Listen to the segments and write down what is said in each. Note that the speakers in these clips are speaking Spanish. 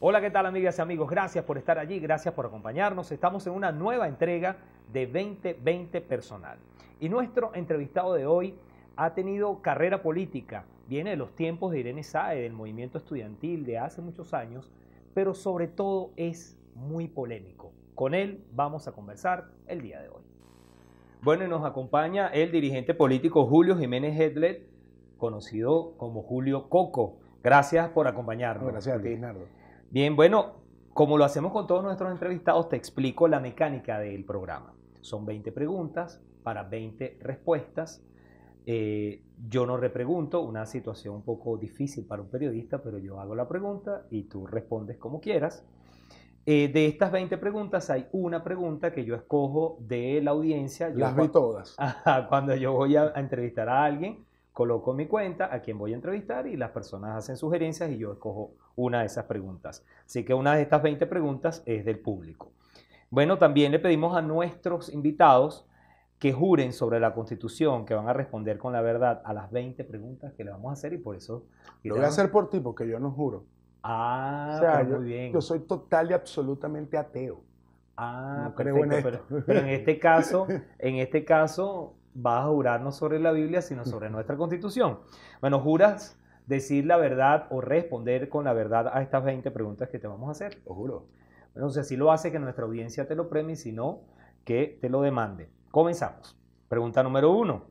Hola, ¿qué tal amigas y amigos? Gracias por estar allí, gracias por acompañarnos. Estamos en una nueva entrega de 2020 Personal. Y nuestro entrevistado de hoy ha tenido carrera política, viene de los tiempos de Irene Sae, del movimiento estudiantil de hace muchos años, pero sobre todo es muy polémico. Con él vamos a conversar el día de hoy. Bueno, y nos acompaña el dirigente político Julio Jiménez Hedlet, conocido como Julio Coco. Gracias por acompañarnos. gracias a ti, Nardo. Bien, bueno, como lo hacemos con todos nuestros entrevistados, te explico la mecánica del programa. Son 20 preguntas para 20 respuestas. Eh, yo no repregunto, una situación un poco difícil para un periodista, pero yo hago la pregunta y tú respondes como quieras. Eh, de estas 20 preguntas hay una pregunta que yo escojo de la audiencia. Las vi todas. Cuando yo voy a entrevistar a alguien, coloco mi cuenta a quien voy a entrevistar y las personas hacen sugerencias y yo escojo una de esas preguntas. Así que una de estas 20 preguntas es del público. Bueno, también le pedimos a nuestros invitados que juren sobre la Constitución, que van a responder con la verdad a las 20 preguntas que le vamos a hacer y por eso... Lo voy a hacer por ti porque yo no juro. Ah, muy bien. Yo soy total y absolutamente ateo. Ah, creo en pero, pero, en este caso, en este caso, vas a jurar no sobre la Biblia, sino sobre nuestra constitución. Bueno, juras decir la verdad o responder con la verdad a estas 20 preguntas que te vamos a hacer. Lo juro. Bueno, si así lo hace, que nuestra audiencia te lo premie, si no, que te lo demande. Comenzamos. Pregunta número uno.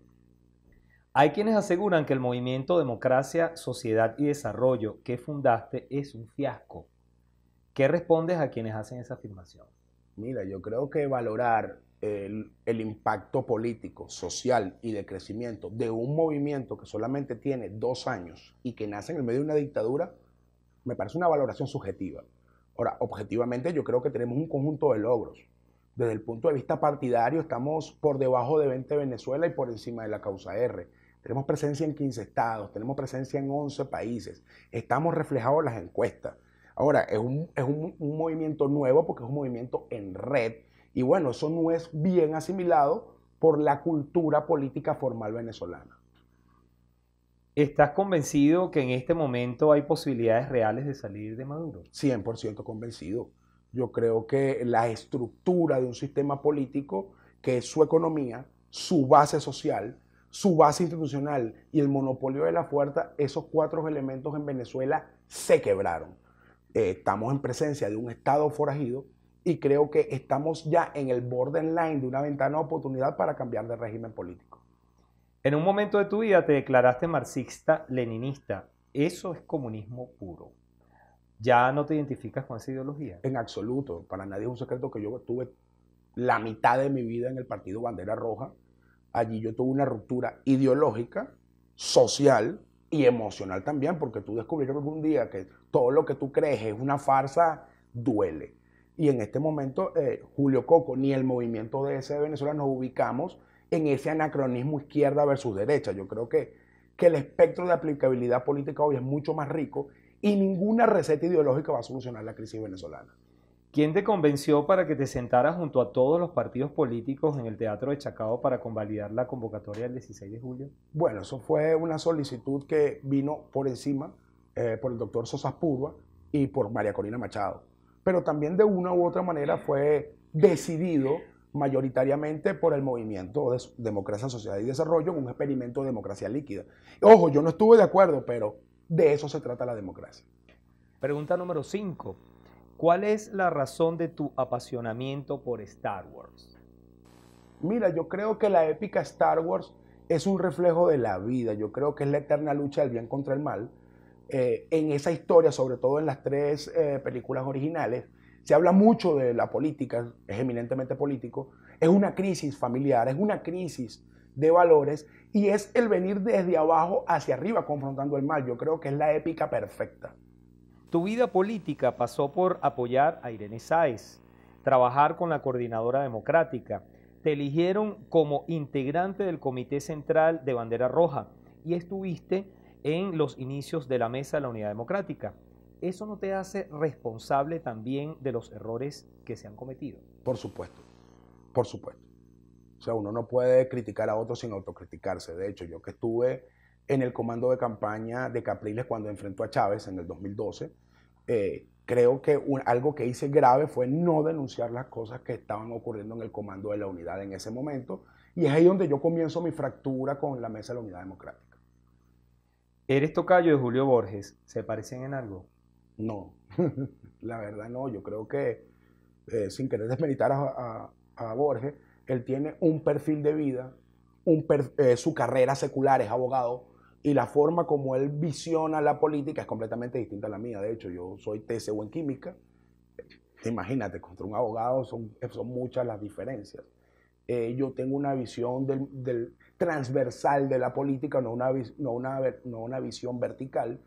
Hay quienes aseguran que el movimiento Democracia, Sociedad y Desarrollo que fundaste es un fiasco. ¿Qué respondes a quienes hacen esa afirmación? Mira, yo creo que valorar el, impacto político, social y de crecimiento de un movimiento que solamente tiene dos años y que nace en el medio de una dictadura, me parece una valoración subjetiva. Ahora, objetivamente yo creo que tenemos un conjunto de logros. Desde el punto de vista partidario estamos por debajo de 20 Venezuela y por encima de la causa R. Tenemos presencia en 15 estados, tenemos presencia en 11 países, estamos reflejados en las encuestas. Ahora, es un, es un movimiento nuevo porque es un movimiento en red y bueno, eso no es bien asimilado por la cultura política formal venezolana. ¿Estás convencido que en este momento hay posibilidades reales de salir de Maduro? 100% convencido. Yo creo que la estructura de un sistema político, que es su economía, su base social, su base institucional y el monopolio de la fuerza, esos cuatro elementos en Venezuela se quebraron. Eh, estamos en presencia de un Estado forajido y creo que estamos ya en el borderline de una ventana de oportunidad para cambiar de régimen político. En un momento de tu vida te declaraste marxista-leninista. Eso es comunismo puro. ¿Ya no te identificas con esa ideología? En absoluto. Para nadie es un secreto que yo estuve la mitad de mi vida en el partido Bandera Roja. Allí yo tuve una ruptura ideológica, social y emocional también, porque tú descubrieron algún día que todo lo que tú crees es una farsa, duele. Y en este momento, eh, Julio Coco ni el movimiento de ese de Venezuela nos ubicamos en ese anacronismo izquierda versus derecha. Yo creo que, que el espectro de aplicabilidad política hoy es mucho más rico y ninguna receta ideológica va a solucionar la crisis venezolana. ¿Quién te convenció para que te sentaras junto a todos los partidos políticos en el Teatro de Chacao para convalidar la convocatoria del 16 de julio? Bueno, eso fue una solicitud que vino por encima eh, por el doctor Sosa Purva y por María Corina Machado pero también de una u otra manera fue decidido mayoritariamente por el movimiento de Democracia, Sociedad y Desarrollo, un experimento de democracia líquida. Ojo, yo no estuve de acuerdo, pero de eso se trata la democracia. Pregunta número 5. ¿Cuál es la razón de tu apasionamiento por Star Wars? Mira, yo creo que la épica Star Wars es un reflejo de la vida. Yo creo que es la eterna lucha del bien contra el mal eh, en esa historia, sobre todo en las tres eh, películas originales, se habla mucho de la política, es eminentemente político, es una crisis familiar, es una crisis de valores y es el venir desde abajo hacia arriba confrontando el mal. Yo creo que es la épica perfecta. Tu vida política pasó por apoyar a Irene Sáez, trabajar con la Coordinadora Democrática. Te eligieron como integrante del Comité Central de Bandera Roja y estuviste en los inicios de la mesa de la unidad democrática. ¿Eso no te hace responsable también de los errores que se han cometido? Por supuesto, por supuesto. O sea, uno no puede criticar a otros sin autocriticarse. De hecho, yo que estuve en el comando de campaña de Capriles cuando enfrentó a Chávez en el 2012, eh, creo que algo que hice grave fue no denunciar las cosas que estaban ocurriendo en el comando de la unidad en ese momento. Y es ahí donde yo comienzo mi fractura con la mesa de la unidad democrática. ¿Eres tocayo de Julio Borges? ¿Se parecen en algo? No, la verdad no. Yo creo que, eh, sin querer desmeritar a, Borges, él tiene un perfil de vida, un eh, su carrera secular es abogado, y la forma como él visiona la política es completamente distinta a la mía. De hecho, yo soy TCU en química. Imagínate, contra un abogado son, son muchas las diferencias. Eh, yo tengo una visión del, transversal de la política, no una, no, una, no una visión vertical,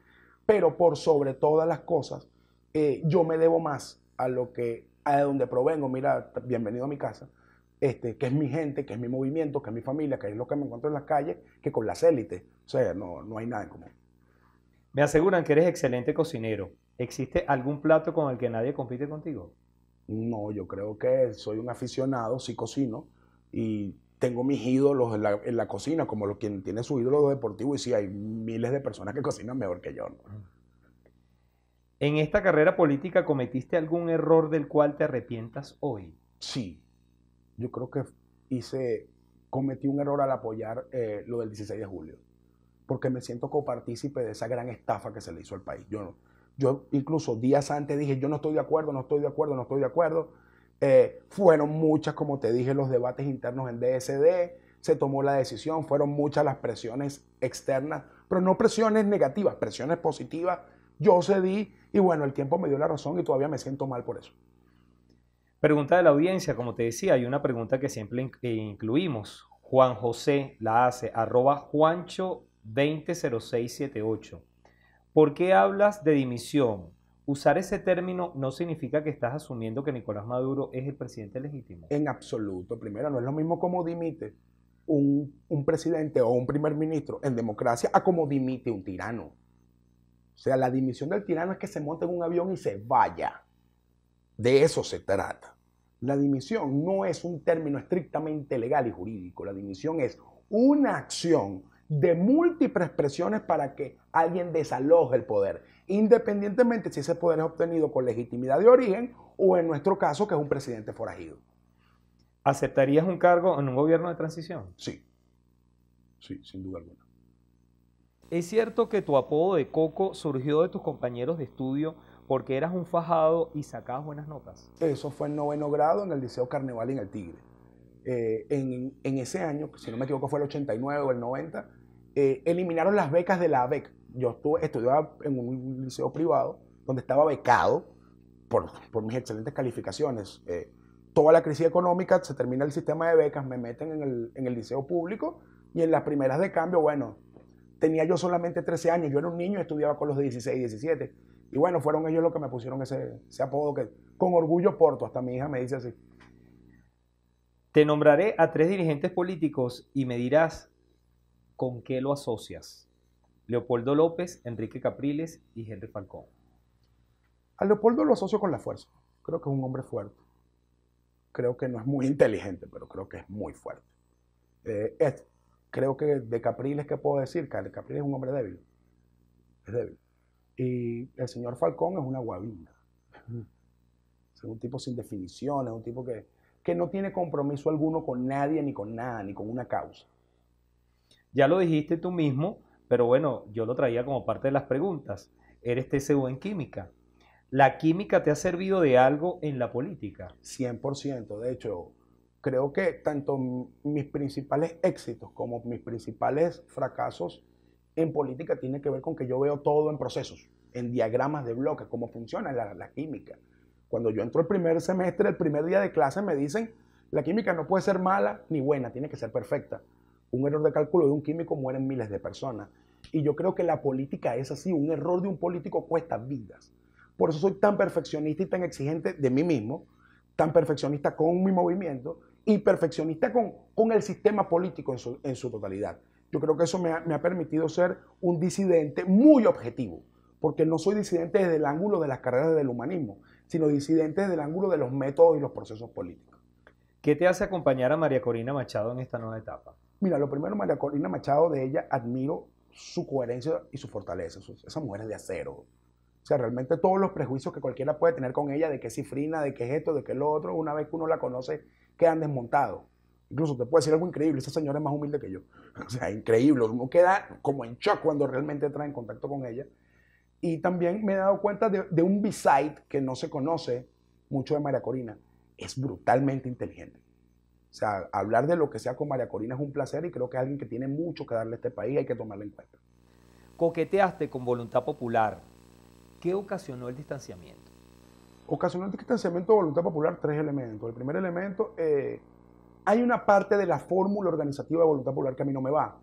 pero por sobre todas las cosas, eh, yo me debo más a lo que, a donde provengo. Mira, bienvenido a mi casa este, que es mi gente, que es mi movimiento, que es mi familia, que es lo que me encuentro en las calles, que con las élites. O sea, no, no hay nada en común. Me aseguran que eres excelente cocinero. ¿Existe algún plato con el que nadie compite contigo? No, yo creo que soy un aficionado, sí cocino, y tengo mis ídolos en la, cocina, como lo, quien tiene su ídolo deportivo, y sí, hay miles de personas que cocinan mejor que yo. ¿En esta carrera política cometiste algún error del cual te arrepientas hoy? Sí, yo creo que hice, cometí un error al apoyar eh, lo del 16 de julio, porque me siento copartícipe de esa gran estafa que se le hizo al país. Yo, yo incluso días antes dije, yo no estoy de acuerdo, no estoy de acuerdo, no estoy de acuerdo. Eh, fueron muchas, como te dije, los debates internos en DSD, se tomó la decisión, fueron muchas las presiones externas, pero no presiones negativas, presiones positivas. Yo cedí y bueno, el tiempo me dio la razón y todavía me siento mal por eso. Pregunta de la audiencia, como te decía, hay una pregunta que siempre incluimos. Juan José la hace, arroba Juancho200678. ¿Por qué hablas de dimisión? Usar ese término no significa que estás asumiendo que Nicolás Maduro es el presidente legítimo. En absoluto. Primero, no es lo mismo como dimite un, un presidente o un primer ministro en democracia a como dimite un tirano. O sea, la dimisión del tirano es que se monte en un avión y se vaya. De eso se trata. La dimisión no es un término estrictamente legal y jurídico. La dimisión es una acción de múltiples presiones para que alguien desaloje el poder, independientemente si ese poder es obtenido con legitimidad de origen o en nuestro caso que es un presidente forajido. ¿Aceptarías un cargo en un gobierno de transición? Sí, sí, sin duda alguna. ¿Es cierto que tu apodo de Coco surgió de tus compañeros de estudio porque eras un fajado y sacabas buenas notas. Eso fue en noveno grado en el Liceo Carnaval en el Tigre. Eh, en, ese año, si no me equivoco fue el 89 o el 90, eh, eliminaron las becas de la ABEC. Yo estudiaba en un liceo privado donde estaba becado por, mis excelentes calificaciones. Eh, toda la crisis económica, se termina el sistema de becas, me meten en el, en el liceo público y en las primeras de cambio, bueno, tenía yo solamente 13 años, yo era un niño estudiaba con los de 16, 17 y bueno, fueron ellos los que me pusieron ese, apodo que con orgullo porto, hasta mi hija me dice así. Te nombraré a tres dirigentes políticos y me dirás con qué lo asocias. Leopoldo López, Enrique Capriles y Henry Falcón. A Leopoldo lo asocio con la fuerza. Creo que es un hombre fuerte. Creo que no es muy inteligente, pero creo que es muy fuerte. Eh, creo que de Capriles, ¿qué puedo decir? Que Capriles es un hombre débil. Es débil. Y el señor Falcón es una guabinda. Es un tipo sin definición, es un tipo que, que no tiene compromiso alguno con nadie, ni con nada, ni con una causa. Ya lo dijiste tú mismo, pero bueno, yo lo traía como parte de las preguntas. Eres TCU en química. ¿La química te ha servido de algo en la política? 100%. De hecho, creo que tanto mis principales éxitos como mis principales fracasos en política tiene que ver con que yo veo todo en procesos, en diagramas de bloques, cómo funciona la, química. Cuando yo entro el primer semestre, el primer día de clase, me dicen, la química no puede ser mala ni buena, tiene que ser perfecta. Un error de cálculo de un químico mueren miles de personas. Y yo creo que la política es así, un error de un político cuesta vidas. Por eso soy tan perfeccionista y tan exigente de mí mismo, tan perfeccionista con mi movimiento y perfeccionista con, con el sistema político en su, en su totalidad. Yo creo que eso me ha, permitido ser un disidente muy objetivo, porque no soy disidente desde el ángulo de las carreras del humanismo, sino disidente desde el ángulo de los métodos y los procesos políticos. ¿Qué te hace acompañar a María Corina Machado en esta nueva etapa? Mira, lo primero, María Corina Machado, de ella admiro su coherencia y su fortaleza. Esa mujer es de acero. sea, realmente todos los prejuicios que cualquiera puede tener con ella, de que es cifrina, de que es esto, de que es lo otro, una vez que uno la conoce, quedan desmontados. Incluso te puede decir algo increíble, esa señora es más humilde que yo. O sea, increíble. Uno queda como en shock cuando realmente entra en contacto con ella. Y también me he dado cuenta de, un B-side que no se conoce mucho de María Corina. Es brutalmente inteligente. O sea, hablar de lo que sea con María Corina es un placer y creo que es alguien que tiene mucho que darle a este país y hay que tomarlo en cuenta. Coqueteaste con voluntad popular. ¿Qué ocasionó el distanciamiento? Ocasionó el distanciamiento de voluntad popular tres elementos. El primer elemento, eh, hay una parte de la fórmula organizativa de voluntad popular que a mí no me va.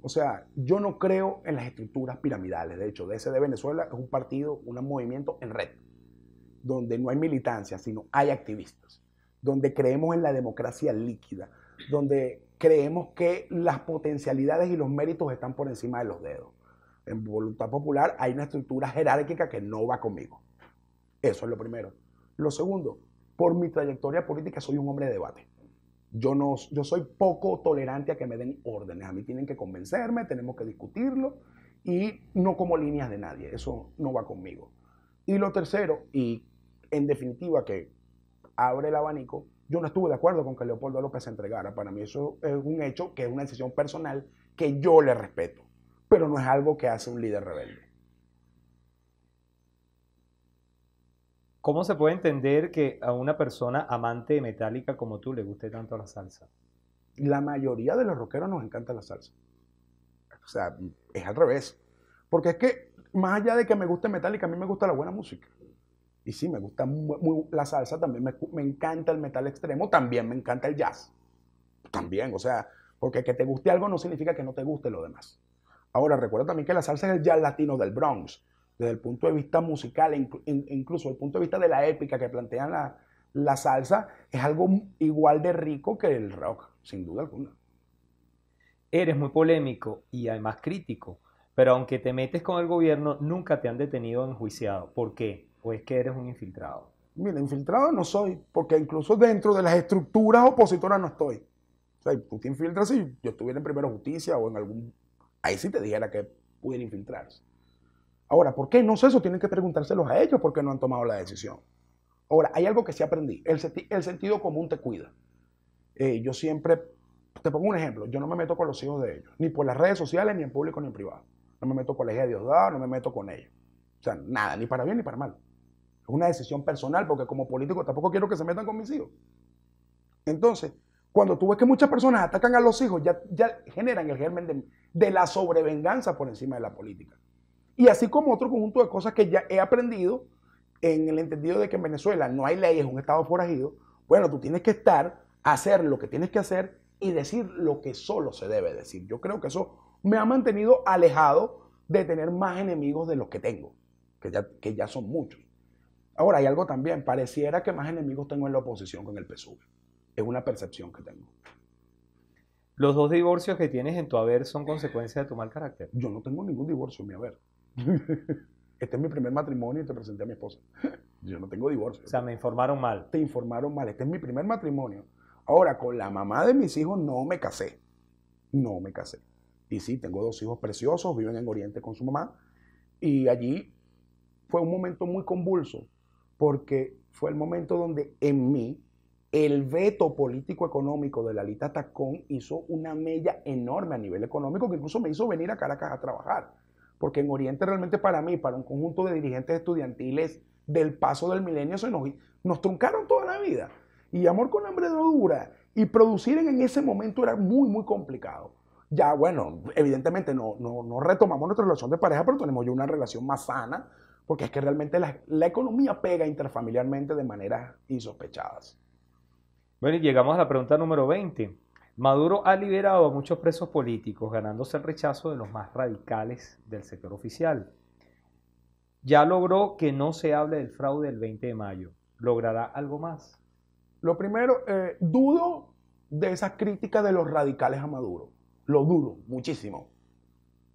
O sea, yo no creo en las estructuras piramidales. De hecho, DS de Venezuela es un partido, un movimiento en red, donde no hay militancia, sino hay activistas donde creemos en la democracia líquida, donde creemos que las potencialidades y los méritos están por encima de los dedos. En voluntad popular hay una estructura jerárquica que no va conmigo. Eso es lo primero. Lo segundo, por mi trayectoria política soy un hombre de debate. Yo, no, yo soy poco tolerante a que me den órdenes. A mí tienen que convencerme, tenemos que discutirlo y no como líneas de nadie. Eso no va conmigo. Y lo tercero, y en definitiva que abre el abanico. Yo no estuve de acuerdo con que Leopoldo López se entregara. Para mí eso es un hecho que es una decisión personal que yo le respeto, pero no es algo que hace un líder rebelde. ¿Cómo se puede entender que a una persona amante de metálica como tú le guste tanto la salsa? La mayoría de los rockeros nos encanta la salsa. O sea, es al revés. Porque es que, más allá de que me guste metálica, a mí me gusta la buena música. Y sí, me gusta muy, la salsa, también me, encanta el metal extremo, también me encanta el jazz. También, o sea, porque que te guste algo no significa que no te guste lo demás. Ahora, recuerda también que la salsa es el jazz latino del Bronx, desde el punto de vista musical, incluso desde el punto de vista de la épica que plantean la, la salsa, es algo igual de rico que el rock, sin duda alguna. Eres muy polémico y además crítico, pero aunque te metes con el gobierno, nunca te han detenido enjuiciado. ¿Por qué? ¿O es que eres un infiltrado? Mira, infiltrado no soy, porque incluso dentro de las estructuras opositoras no estoy. O sea, tú te infiltras si yo estuviera en Primera Justicia o en algún... Ahí sí te dijera que pudiera infiltrarse. Ahora, ¿por qué? No sé, eso tienen que preguntárselos a ellos porque no han tomado la decisión. Ahora, hay algo que sí aprendí. El, sentido común te cuida. Eh, yo siempre, te pongo un ejemplo, yo no me meto con los hijos de ellos, ni por las redes sociales, ni en público, ni en privado. No me meto con la hija de Diosdado, no me meto con ellos. O sea, nada, ni para bien ni para mal una decisión personal, porque como político tampoco quiero que se metan con mis hijos. Entonces, cuando tú ves que muchas personas atacan a los hijos, ya, ya generan el germen de, de, la sobrevenganza por encima de la política. Y así como otro conjunto de cosas que ya he aprendido en el entendido de que en Venezuela no hay leyes, es un estado forajido, bueno, tú tienes que estar, hacer lo que tienes que hacer y decir lo que solo se debe decir. Yo creo que eso me ha mantenido alejado de tener más enemigos de los que tengo, que ya, que ya son muchos. Ahora, hay algo también, pareciera que más enemigos tengo en la oposición con el PSUV. Es una percepción que tengo. ¿Los dos divorcios que tienes en tu haber son consecuencia de tu mal carácter? Yo no tengo ningún divorcio en mi haber. Este es mi primer matrimonio y te presenté a mi esposa. Yo no tengo divorcio. O sea, me informaron mal. Te informaron mal. Este es mi primer matrimonio. Ahora, con la mamá de mis hijos no me casé. No me casé. Y sí, tengo dos hijos preciosos, viven en Oriente con su mamá. Y allí fue un momento muy convulso porque fue el momento donde en mí el veto político-económico de Lalita Tacón hizo una mella enorme a nivel económico que incluso me hizo venir a Caracas a trabajar. Porque en Oriente realmente para mí, para un conjunto de dirigentes estudiantiles del paso del milenio, se nos, nos truncaron toda la vida. Y amor con hambre no dura. Y producir en ese momento era muy, muy complicado. Ya, bueno, evidentemente no, no, no retomamos nuestra relación de pareja, pero tenemos ya una relación más sana, porque es que realmente la, economía pega interfamiliarmente de maneras insospechadas. Bueno, y llegamos a la pregunta número 20. Maduro ha liberado a muchos presos políticos, ganándose el rechazo de los más radicales del sector oficial. Ya logró que no se hable del fraude del 20 de mayo. ¿Logrará algo más? Lo primero, eh, dudo de esas críticas de los radicales a Maduro. Lo dudo muchísimo.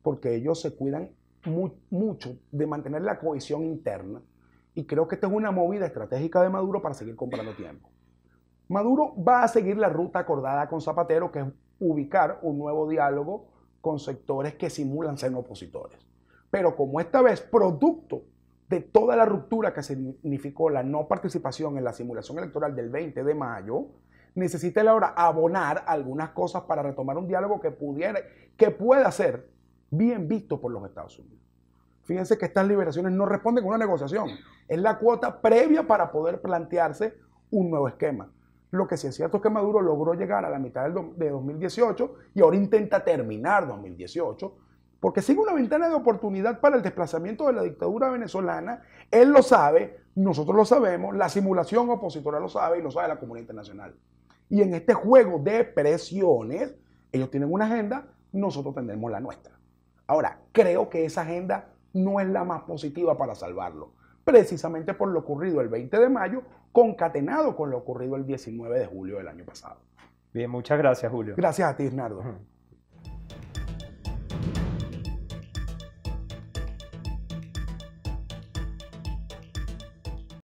Porque ellos se cuidan mucho de mantener la cohesión interna y creo que esta es una movida estratégica de Maduro para seguir comprando tiempo. Maduro va a seguir la ruta acordada con Zapatero, que es ubicar un nuevo diálogo con sectores que simulan ser opositores. Pero como esta vez producto de toda la ruptura que significó la no participación en la simulación electoral del 20 de mayo, necesita él ahora abonar algunas cosas para retomar un diálogo que pudiera, que pueda ser bien visto por los Estados Unidos. Fíjense que estas liberaciones no responden con una negociación, es la cuota previa para poder plantearse un nuevo esquema. Lo que sí es cierto es que Maduro logró llegar a la mitad de 2018 y ahora intenta terminar 2018 porque sigue una ventana de oportunidad para el desplazamiento de la dictadura venezolana. Él lo sabe, nosotros lo sabemos, la simulación opositora lo sabe y lo sabe la comunidad internacional. Y en este juego de presiones, ellos tienen una agenda, nosotros tendremos la nuestra. Ahora, creo que esa agenda no es la más positiva para salvarlo, precisamente por lo ocurrido el 20 de mayo, concatenado con lo ocurrido el 19 de julio del año pasado. Bien, muchas gracias, Julio. Gracias a ti, Isnardo.